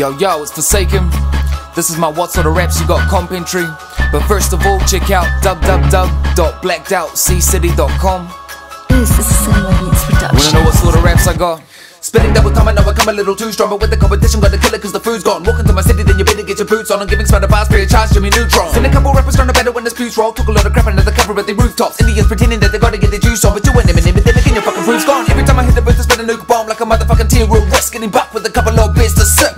Yo, yo, it's 4Sayken. This is my What Sort of Raps You Got comp entry. But first of all, check out www.blackedoutccity.com. This is Cinema Beats Wanna know what sort of raps I got? Spitting double time, I know I come a little too strong. But with the competition, gotta kill it cause the food's gone. Walking to my city, then you better get your boots on. I'm giving spider bars, free of charge, Jimmy Neutron. Seen a couple rappers trying to battle when the spooks roll. Took a lot of crap under the cover of the rooftops. Indians pretending that they gotta get their juice on. But you ain't even but then again, your fucking proof's gone. Every time I hit the booth, I spit a nuke bomb like a motherfucking tear real west. Getting back with a couple of bits.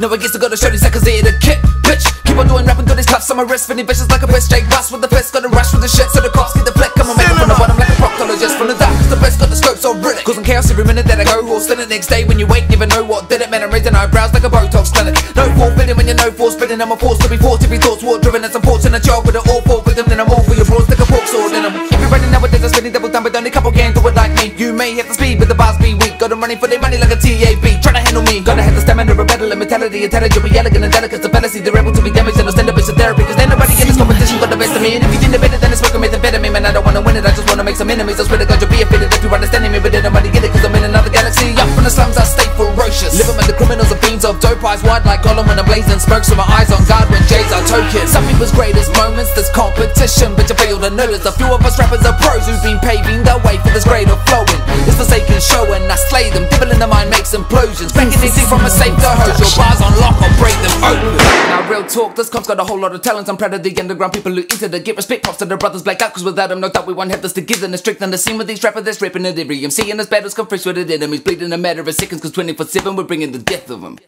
Now I guess I gotta show these seconds here to kit. Bitch, keep on doing rapping, got these cuffs on my wrist. Spinning bitches like a best Jake Ross with the fist. Gotta rush with the shit so the cops get the flick. Come on, make it from the bottom like a proctologist from the dark. Cause the best got the scope so British. Causing chaos every minute that I go. Or still the next day when you wake, never know what did it. Man, I'm raising eyebrows like a Botox clinic. No forfeiting when you're no force spitting. I'm a force to be forced to be thoughts. War driven as I'm fortunate job with an all for victim. Then I'm all for your bros, like a fork sword in them. Everybody nowadays is spinning double time, but only a couple can do it like me. You may have the speed, but the bars be Got them running for their money like a TAB. Tryna handle me. Gotta have the stamina, and mentality, intelligent, be elegant, and delicate. The they're able to be damaged and no stand up is a therapy. Cause ain't nobody in this competition got the best of me. And if you didn't better, then it's working methamphetamine. Man, I don't wanna win it, I just wanna make some enemies. I swear to God, you'll be offended if you understanding me, but then nobody get it, cause I'm in another galaxy. Up from the slums, I stay ferocious. Living with the criminals and fiends of dope eyes wide like When I'm blazing smoke, so my eyes on guard when J's are token. Some people's greatest moments, there's competition, but you fail to notice a few of us rappers are pros who've been paving the way for this greater flowing. It's forsaken show and I slay them. Devil in the mind makes implosions. Breaking anything from a safe to hose. Your bars on lock, I'll break them open. Now, real talk, this comp's got a whole lot of talent. I'm proud of the underground people who enter to get respect. Props to the brothers black out, cause without them, no doubt we won't have this together. And strengthen the scene with these rappers that's ripping it every MC. And this battles fresh with it enemies. Bleeding a matter of seconds, cause 24 7 we're bringing the death of them.